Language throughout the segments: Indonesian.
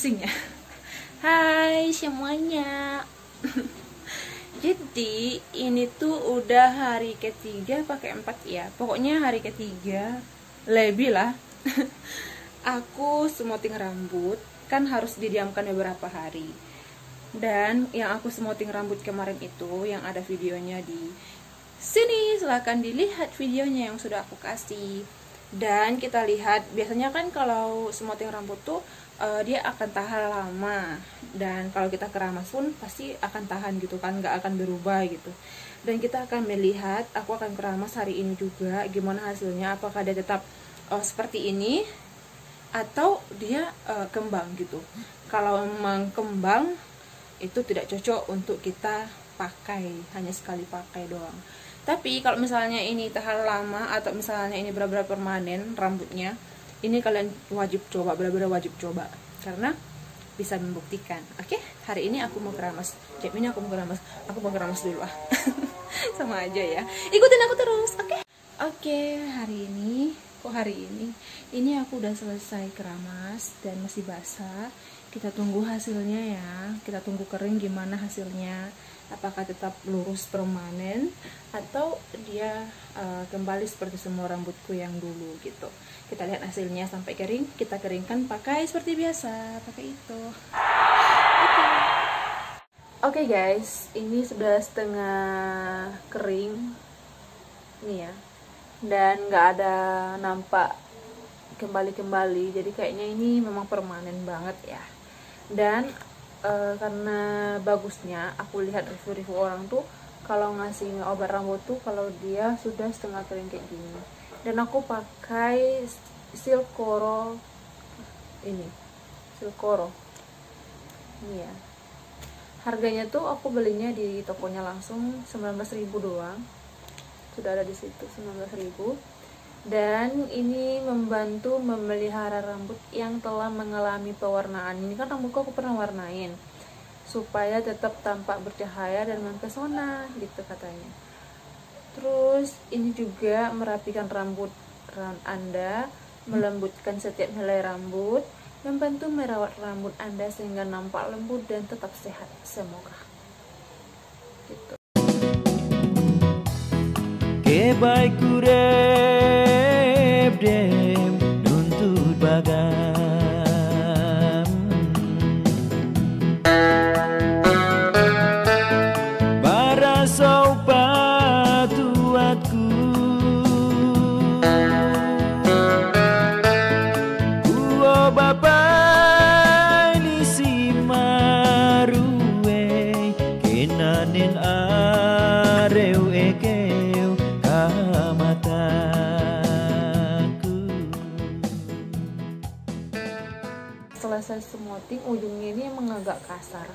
pusing ya. Hai semuanya. Jadi ini tuh udah hari ketiga pakai empat ya? Pokoknya hari ketiga. Lebih lah. Aku semoting rambut. Kan harus didiamkan beberapa hari. Dan yang aku semoting rambut kemarin itu yang ada videonya di sini. Silahkan dilihat videonya yang sudah aku kasih dan kita lihat biasanya kan kalau semoting rambut tuh uh, dia akan tahan lama. Dan kalau kita keramas pun pasti akan tahan gitu kan nggak akan berubah gitu. Dan kita akan melihat aku akan keramas hari ini juga gimana hasilnya apakah dia tetap uh, seperti ini atau dia uh, kembang gitu. Kalau memang kembang itu tidak cocok untuk kita pakai hanya sekali pakai doang tapi kalau misalnya ini tahan lama atau misalnya ini benar-benar permanen rambutnya ini kalian wajib coba benar-benar wajib coba. Karena bisa membuktikan. Oke okay? hari ini aku mau keramas. Jam ini aku mau keramas. Aku mau keramas dulu ah. Sama aja ya. Ikutin aku terus oke? Okay? oke okay, hari ini kok hari ini? Ini aku udah selesai keramas dan masih basah. Kita tunggu hasilnya ya. Kita tunggu kering gimana hasilnya apakah tetap lurus permanen atau dia uh, kembali seperti semua rambutku yang dulu gitu. Kita lihat hasilnya sampai kering kita keringkan pakai seperti biasa pakai itu. Oke. Okay. okay, guys ini sudah setengah kering. Ini ya. Dan nggak ada nampak kembali-kembali jadi kayaknya ini memang permanen banget ya. Dan uh, karena bagusnya aku lihat review-review orang tuh kalau ngasih obat rambut tuh kalau dia sudah setengah kering kayak gini. Dan aku pakai silkoro ini silkoro ini ya harganya tuh aku belinya di tokonya langsung 19.000 doang. Sudah ada di situ 19.000 dan ini membantu memelihara rambut yang telah mengalami pewarnaan. Ini kan rambutku aku pernah warnain supaya tetap tampak bercahaya dan mempesona gitu katanya. Terus ini juga merapikan rambut anda melembutkan setiap helai rambut membantu merawat rambut anda sehingga nampak lembut dan tetap sehat. Semoga. Gitu. Dem Saga selesai semoting ujungnya ini emang agak kasar.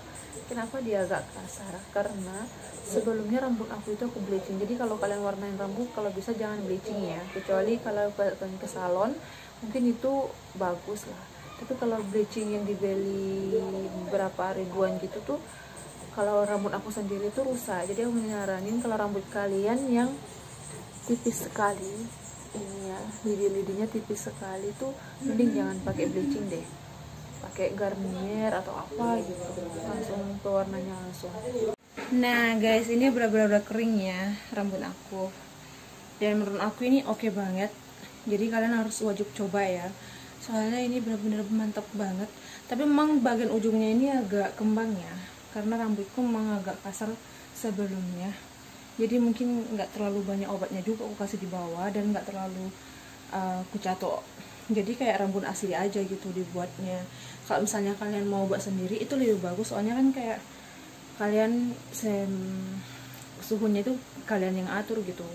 Kenapa dia agak kasar? Karena sebelumnya rambut aku itu aku bleaching. Jadi kalau kalian warnain rambut kalau bisa jangan bleaching ya. Kecuali kalau kalian ke salon mungkin itu bagus lah. Tapi kalau bleaching yang dibeli berapa ribuan gitu tuh kalau rambut aku sendiri tuh rusak. Jadi aku nyaranin kalau rambut kalian yang tipis sekali ini ya lidi-lidinya tipis sekali tuh mending jangan pakai bleaching deh pakai Garnier atau apa gitu. Langsung pewarnanya langsung. Nah guys ini benar-benar kering ya rambut aku. Dan menurut aku ini oke okay banget. Jadi kalian harus wajib coba ya. Soalnya ini benar-benar mantap banget. Tapi memang bagian ujungnya ini agak kembang ya karena rambutku memang agak kasar sebelumnya. Jadi mungkin nggak terlalu banyak obatnya juga aku kasih di bawah dan nggak terlalu uh, aku catok jadi kayak rambut asli aja gitu dibuatnya. Kalau misalnya kalian mau buat sendiri itu lebih bagus. Soalnya kan kayak kalian sem suhunya itu kalian yang atur gitu.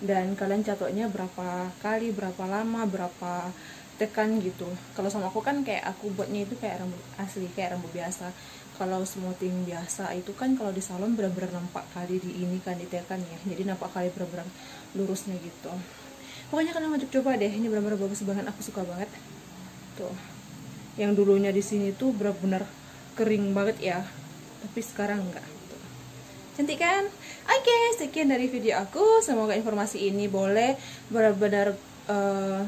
Dan kalian catoknya berapa kali berapa lama berapa tekan gitu. Kalau sama aku kan kayak aku buatnya itu kayak rambut asli kayak rambut biasa. Kalau smoothing biasa itu kan kalau di salon benar-benar nampak kali di ini kan ditekan ya. Jadi nampak kali benar-benar lurusnya gitu pokoknya kalian wajib coba deh ini benar-benar bagus banget aku suka banget tuh yang dulunya di sini tuh benar-benar kering banget ya tapi sekarang enggak cantik kan oke okay, sekian dari video aku semoga informasi ini boleh benar-benar uh,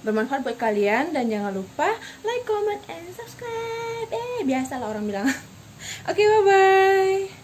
bermanfaat buat kalian dan jangan lupa like, comment, and subscribe. Eh, biasa lah orang bilang. Oke, okay, bye bye.